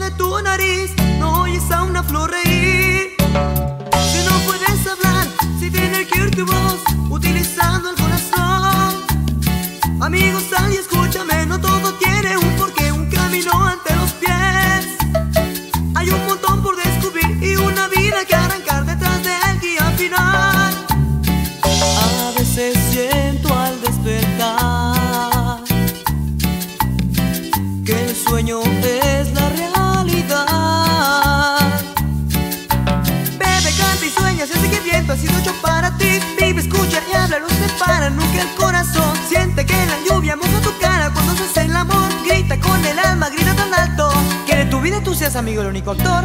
de tu nariz no oyes a una flor reír. Amigo el único autor.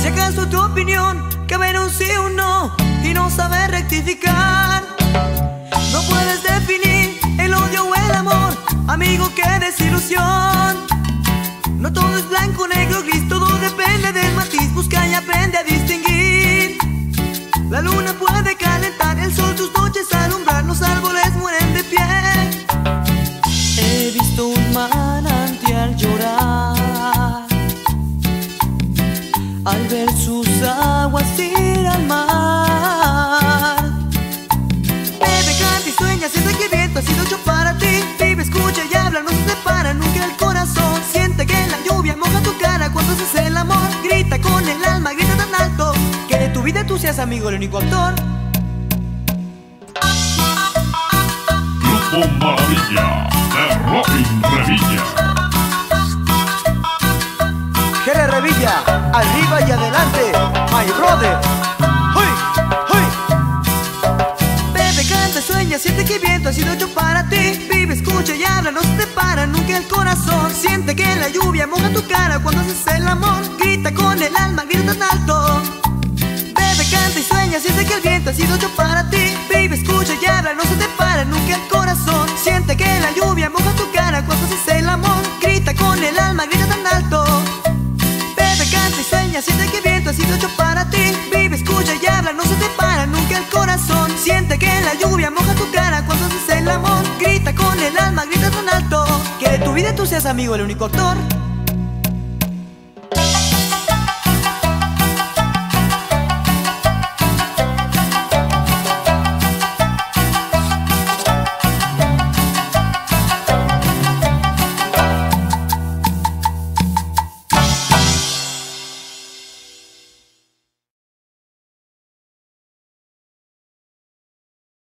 Si acaso tu opinión cabe en un sí o un no y no sabes rectificar, no puedes definir el odio o el amor, amigo, qué desilusión. No todo es blanco, negro, gris, del busca y aprende a distinguir. La luna puede calentar, el sol seas amigo, el único autor. Grupo Maravilla de Robin Revilla. Revilla, arriba y adelante, my brother. ¡Huy! ¡Huy! Bebe, canta, sueña, siente que el viento ha sido hecho para ti. Vive, escucha y habla, no se te para nunca el corazón. Siente que la lluvia moja tu cara cuando haces el amor. Grita con el alma, grita tan alto. Canta y sueña, siente que el viento ha sido hecho para ti. Vive, escucha y habla, no se te para nunca el corazón. Siente que la lluvia moja tu cara cuando haces el amor. Grita con el alma, grita tan alto. Bebe, canta y sueña, siente que el viento ha sido hecho para ti. Vive, escucha y habla, no se te para nunca el corazón. Siente que la lluvia moja tu cara cuando haces el amor. Grita con el alma, grita tan alto. Que de tu vida tú seas amigo, el único autor.